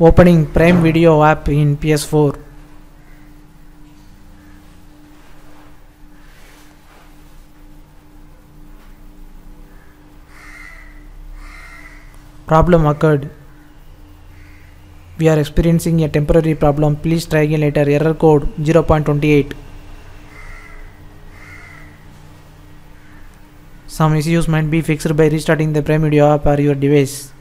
Opening Prime Video app in PS4. Problem occurred. We are experiencing a temporary problem. Please try again later. Error code 0.28. Some issues might be fixed by restarting the Prime Video app or your device.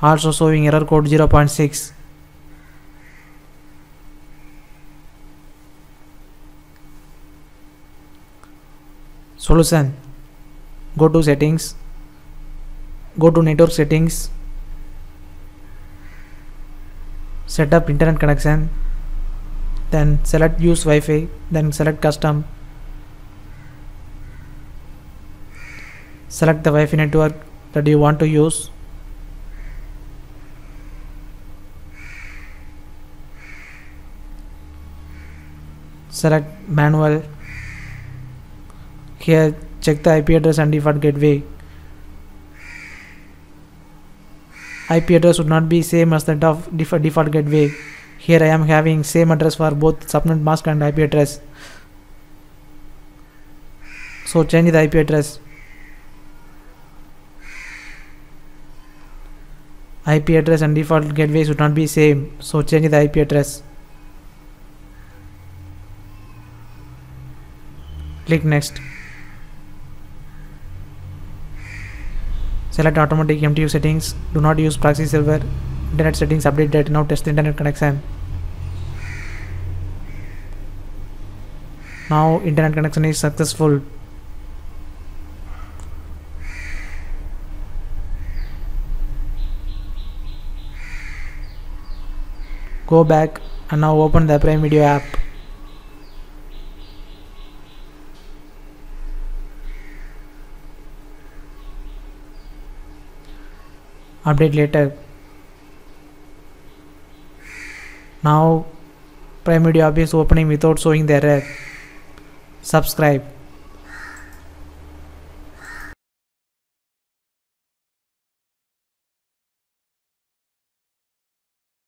Also showing error code 0.6. Solution. Go to settings, go to network settings, set up internet connection, then select use Wi-Fi, then select custom, select the Wi-Fi network that you want to use. Select manual. Here check the IP address and default gateway. IP address would not be same as the def- default default gateway. Here I am having same address for both subnet mask and IP address. So change the IP address. IP address and default gateway should not be same. So change the IP address. Click next. Select automatic MTU settings. Do not use proxy server. Internet settings updated. Now test internet connection. Now internet connection is successful. Go back and now open the Prime Video app. Update later. Now prime video is opening without showing the error. Subscribe